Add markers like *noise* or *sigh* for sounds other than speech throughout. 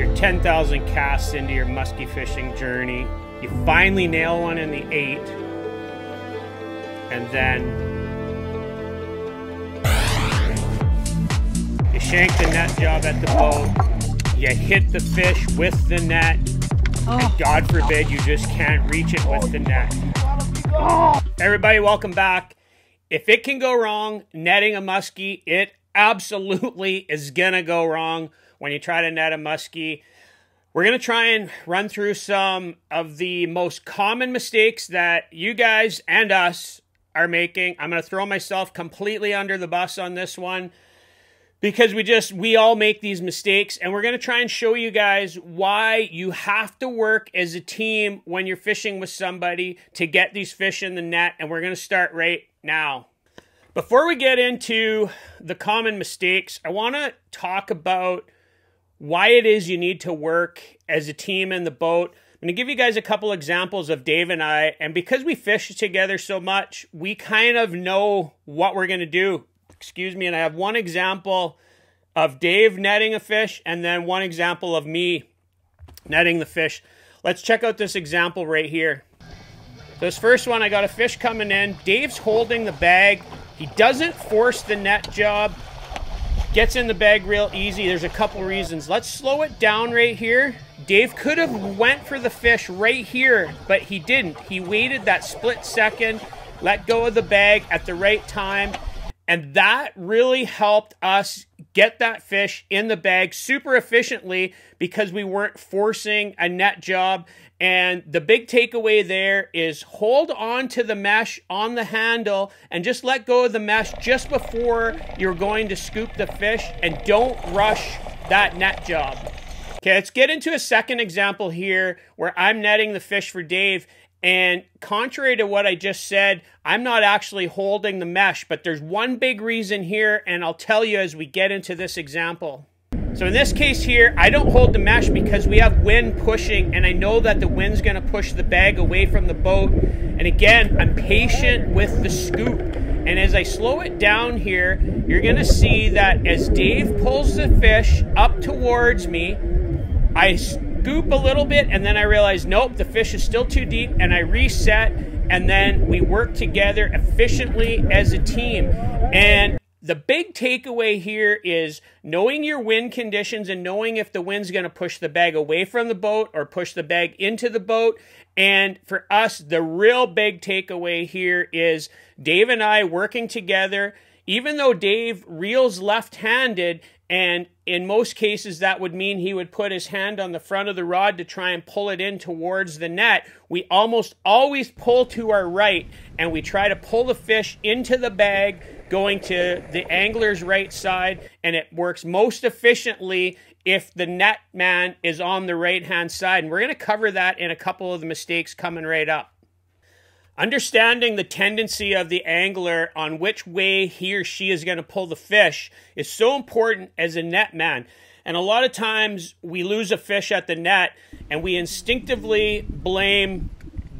You're 10,000 casts into your musky fishing journey. You finally nail one in the eight. And then you shank the net job at the boat. You hit the fish with the net. And oh. God forbid you just can't reach it with the net. Everybody, welcome back. If it can go wrong netting a muskie, it absolutely is going to go wrong when you try to net a muskie. We're going to try and run through some of the most common mistakes that you guys and us are making. I'm going to throw myself completely under the bus on this one because we just we all make these mistakes and we're going to try and show you guys why you have to work as a team when you're fishing with somebody to get these fish in the net and we're going to start right now. Before we get into the common mistakes, I want to talk about why it is you need to work as a team in the boat. I'm going to give you guys a couple examples of Dave and I, and because we fish together so much, we kind of know what we're going to do. Excuse me, and I have one example of Dave netting a fish and then one example of me netting the fish. Let's check out this example right here. This first one, I got a fish coming in. Dave's holding the bag. He doesn't force the net job. Gets in the bag real easy. There's a couple reasons. Let's slow it down right here. Dave could have went for the fish right here, but he didn't. He waited that split second, let go of the bag at the right time, and that really helped us get that fish in the bag super efficiently because we weren't forcing a net job. And the big takeaway there is hold on to the mesh on the handle and just let go of the mesh just before you're going to scoop the fish and don't rush that net job. Okay, let's get into a second example here where I'm netting the fish for Dave and contrary to what I just said, I'm not actually holding the mesh, but there's one big reason here, and I'll tell you as we get into this example. So in this case here, I don't hold the mesh because we have wind pushing, and I know that the wind's gonna push the bag away from the boat. And again, I'm patient with the scoop. And as I slow it down here, you're gonna see that as Dave pulls the fish up towards me, I scoop a little bit and then I realize, nope, the fish is still too deep and I reset and then we work together efficiently as a team. And the big takeaway here is knowing your wind conditions and knowing if the wind's going to push the bag away from the boat or push the bag into the boat. And for us, the real big takeaway here is Dave and I working together. Even though Dave reels left handed, and in most cases, that would mean he would put his hand on the front of the rod to try and pull it in towards the net. We almost always pull to our right and we try to pull the fish into the bag going to the angler's right side. And it works most efficiently if the net man is on the right hand side. And we're going to cover that in a couple of the mistakes coming right up. Understanding the tendency of the angler on which way he or she is going to pull the fish is so important as a net man. And a lot of times we lose a fish at the net and we instinctively blame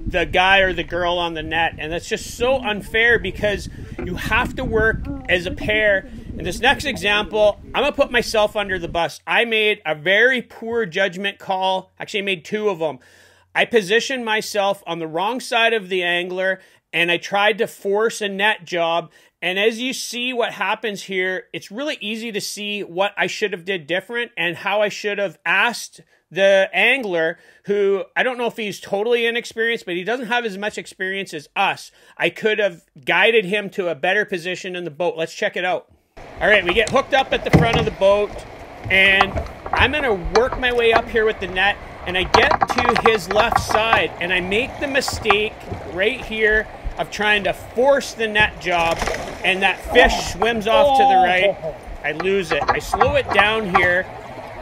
the guy or the girl on the net. And that's just so unfair because you have to work as a pair. In this next example, I'm going to put myself under the bus. I made a very poor judgment call. Actually, I made two of them. I positioned myself on the wrong side of the angler and I tried to force a net job. And as you see what happens here, it's really easy to see what I should have did different and how I should have asked the angler who I don't know if he's totally inexperienced, but he doesn't have as much experience as us. I could have guided him to a better position in the boat. Let's check it out. All right, we get hooked up at the front of the boat and I'm to work my way up here with the net and I get to his left side and I make the mistake right here of trying to force the net job and that fish swims off to the right. I lose it. I slow it down here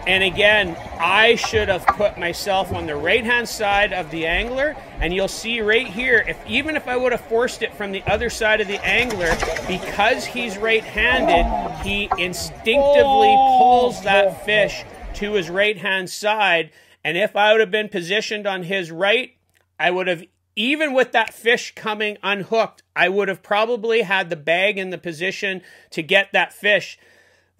and again, I should have put myself on the right-hand side of the angler, and you'll see right here, if even if I would have forced it from the other side of the angler, because he's right-handed, he instinctively pulls that fish to his right-hand side, and if I would have been positioned on his right, I would have, even with that fish coming unhooked, I would have probably had the bag in the position to get that fish.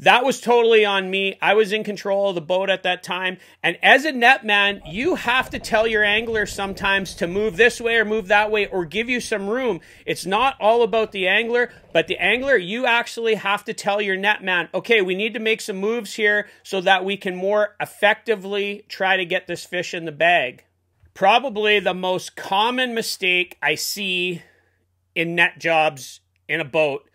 That was totally on me. I was in control of the boat at that time. And as a net man, you have to tell your angler sometimes to move this way or move that way or give you some room. It's not all about the angler, but the angler, you actually have to tell your net man, okay, we need to make some moves here so that we can more effectively try to get this fish in the bag. Probably the most common mistake I see in net jobs in a boat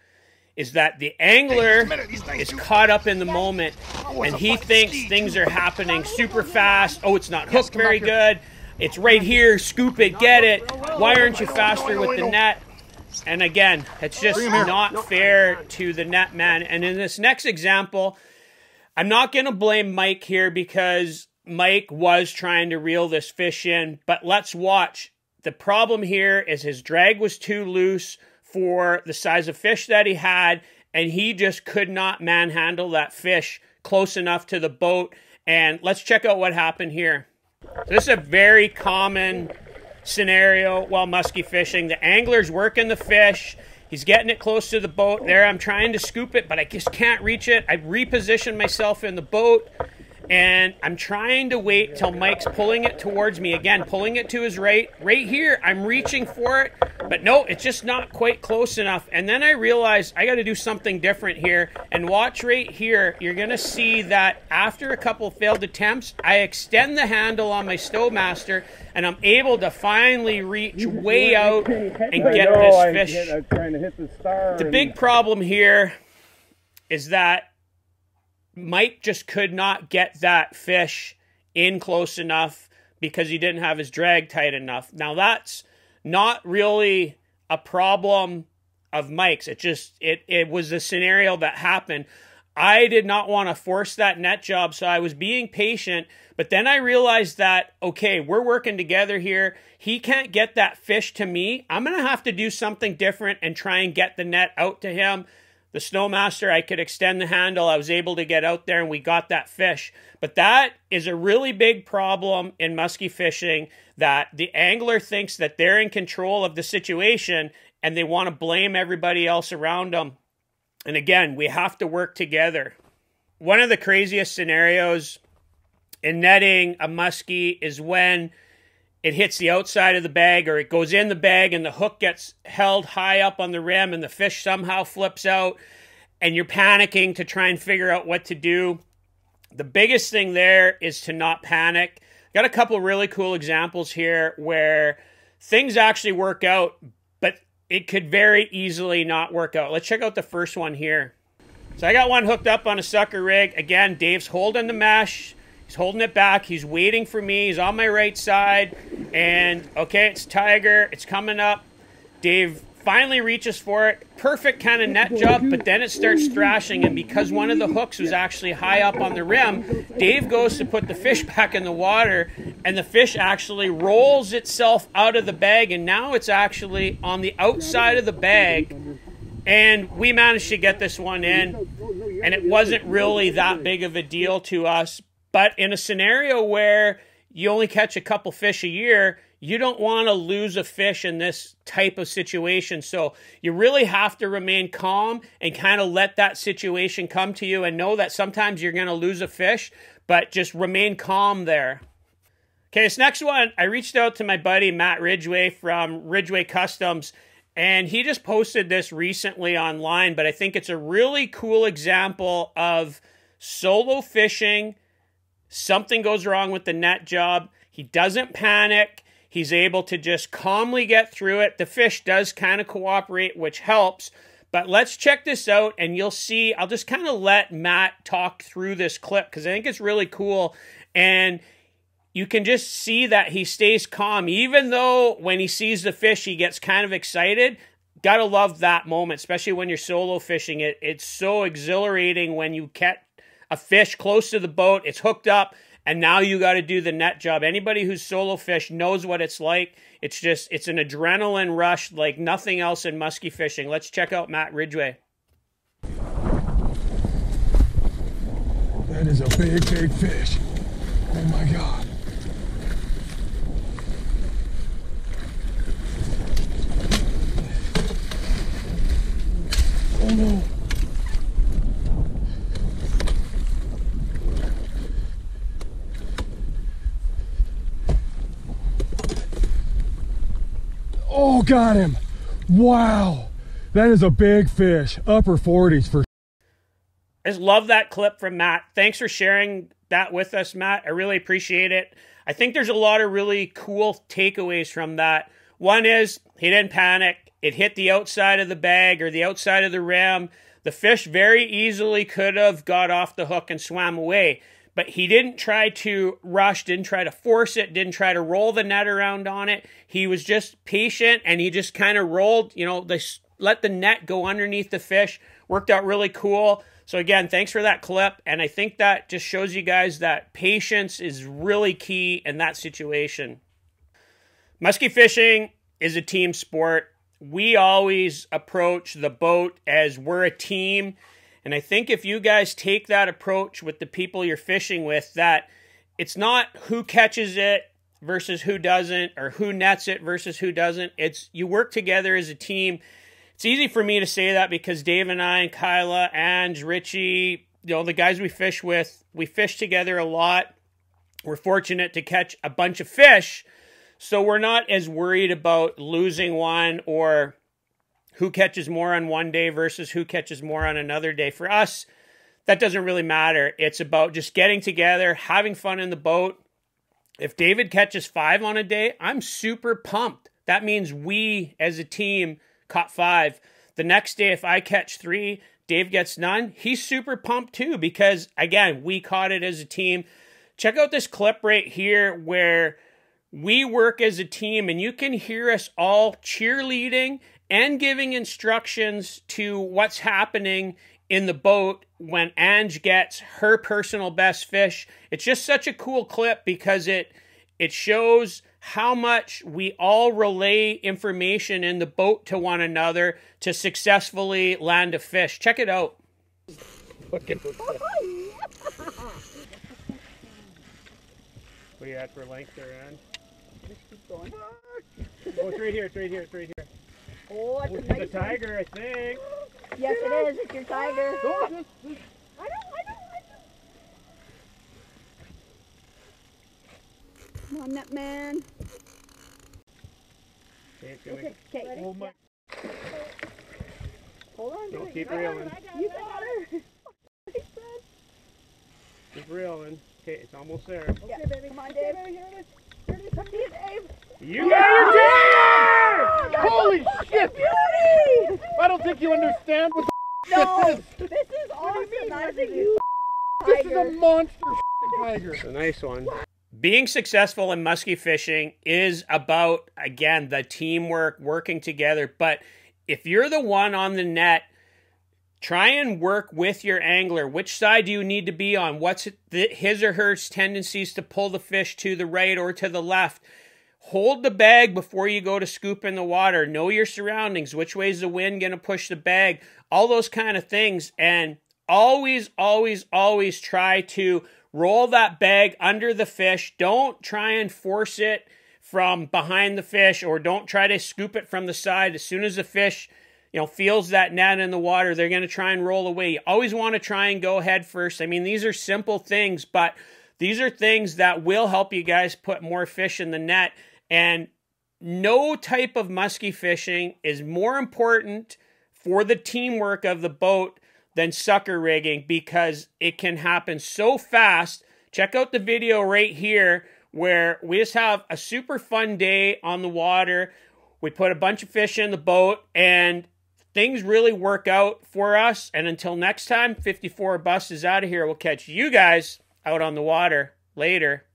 is that the angler is caught up in the moment and he thinks things are happening super fast. Oh, it's not hooked very good. It's right here. Scoop it. Get it. Why aren't you faster with the net? And again, it's just not fair to the net man. And in this next example, I'm not going to blame Mike here because Mike was trying to reel this fish in. But let's watch. The problem here is his drag was too loose for the size of fish that he had, and he just could not manhandle that fish close enough to the boat. And let's check out what happened here. So this is a very common scenario while musky fishing. The angler's working the fish. He's getting it close to the boat. There, I'm trying to scoop it, but I just can't reach it. I reposition myself in the boat and I'm trying to wait till Mike's pulling it towards me again, pulling it to his right. Right here, I'm reaching for it, but no, it's just not quite close enough. And then I realized I got to do something different here. And watch right here, you're going to see that after a couple failed attempts, I extend the handle on my Stowmaster and I'm able to finally reach way out and get this fish. The big problem here is that Mike just could not get that fish in close enough because he didn't have his drag tight enough. Now that's not really a problem of Mike's. It just it it was a scenario that happened. I did not want to force that net job, so I was being patient. But then I realized that, okay, we're working together here. He can't get that fish to me. I'm going to have to do something different and try and get the net out to him. The Stowmaster, I could extend the handle. I was able to get out there and we got that fish. But that is a really big problem in musky fishing that the angler thinks that they're in control of the situation and they want to blame everybody else around them. And again, we have to work together. One of the craziest scenarios in netting a muskie is when it hits the outside of the bag or it goes in the bag and the hook gets held high up on the rim and the fish somehow flips out and you're panicking to try and figure out what to do. The biggest thing there is to not panic. Got a couple really cool examples here where things actually work out, but it could very easily not work out. Let's check out the first one here. So I got one hooked up on a sucker rig. Again, Dave's holding the mesh. He's holding it back. He's waiting for me. He's on my right side. And okay, it's Tiger. It's coming up. Dave finally reaches for it. Perfect kind of net job, but then it starts thrashing. And because one of the hooks was actually high up on the rim, Dave goes to put the fish *laughs* back in the water, and the fish actually rolls itself out of the bag. And now it's actually on the outside of the bag. And we managed to get this one in. And it wasn't really that big of a deal to us. But in a scenario where you only catch a couple fish a year, you don't want to lose a fish in this type of situation. So you really have to remain calm and kind of let that situation come to you and know that sometimes you're going to lose a fish, but just remain calm there. Okay, this next one, I reached out to my buddy Matt Ridgway from Ridgway Customs, and he just posted this recently online, but I think it's a really cool example of solo fishing Something goes wrong with the net job. He doesn't panic. He's able to just calmly get through it. The fish does kind of cooperate, which helps. But let's check this out and you'll see. I'll just kind of let Matt talk through this clip because I think it's really cool. And you can just see that he stays calm. Even though when he sees the fish, he gets kind of excited. Gotta love that moment, especially when you're solo fishing. It It's so exhilarating when you catch a fish close to the boat, it's hooked up, and now you got to do the net job. Anybody who's solo fish knows what it's like. It's just, it's an adrenaline rush like nothing else in musky fishing. Let's check out Matt Ridgway. That is a big, big fish. Oh my God. Got him. Wow. That is a big fish. Upper 40s for I just love that clip from Matt. Thanks for sharing that with us, Matt. I really appreciate it. I think there's a lot of really cool takeaways from that. One is he didn't panic. It hit the outside of the bag or the outside of the rim. The fish very easily could have got off the hook and swam away, but he didn't try to rush, didn't try to force it, didn't try to roll the net around on it. He was just patient and he just kind of rolled, you know, the, let the net go underneath the fish. Worked out really cool. So again, thanks for that clip. And I think that just shows you guys that patience is really key in that situation. Musky fishing is a team sport. We always approach the boat as we're a team. And I think if you guys take that approach with the people you're fishing with, that it's not who catches it versus who doesn't, or who nets it versus who doesn't. It's you work together as a team it's easy for me to say that because Dave and I and Kyla, and Richie, you know, the guys we fish with, we fish together a lot. We're fortunate to catch a bunch of fish, so we're not as worried about losing one or who catches more on one day versus who catches more on another day. For us, that doesn't really matter. It's about just getting together, having fun in the boat. If David catches five on a day, I'm super pumped. That means we as a team caught five. The next day, if I catch three, Dave gets none. He's super pumped too because, again, we caught it as a team. Check out this clip right here where we work as a team and you can hear us all cheerleading and giving instructions to what's happening in the boat when Ange gets her personal best fish. It's just such a cool clip because it it shows how much we all relay information in the boat to one another to successfully land a fish. Check it out. Look at this. What are you at for length there, Ann? Just keep going. Oh, it's right here, it's right here, it's right here. Oh, it's, it's a, a nice tiger, I think. Yes, it is. It's your tiger. Oh, just, I know, I know, I know. Come on, net man. Okay, it's Okay, okay. oh my, Hold on. Don't keep I got her, reeling. I got her, You got her. *laughs* Thanks, keep reeling. Okay, it's almost there. Okay, baby. Come on, Dave. Here it is. Here it is. Come here, Dave. You got your tiger! Holy shit! Beauty! I don't think you understand what the *laughs* No, this is. this is awesome. That's a huge This is a monster tiger. It's a nice one. Being successful in musky fishing is about, again, the teamwork, working together. But if you're the one on the net, try and work with your angler. Which side do you need to be on? What's the, his or her tendencies to pull the fish to the right or to the left? Hold the bag before you go to scoop in the water. Know your surroundings. Which way is the wind going to push the bag? All those kind of things. And always, always, always try to roll that bag under the fish. Don't try and force it from behind the fish or don't try to scoop it from the side. As soon as the fish, you know, feels that net in the water, they're going to try and roll away. You always want to try and go head first. I mean, these are simple things, but these are things that will help you guys put more fish in the net. And no type of musky fishing is more important for the teamwork of the boat than sucker rigging because it can happen so fast. Check out the video right here where we just have a super fun day on the water. We put a bunch of fish in the boat and things really work out for us. And until next time, 54 Bus is out of here. We'll catch you guys out on the water later.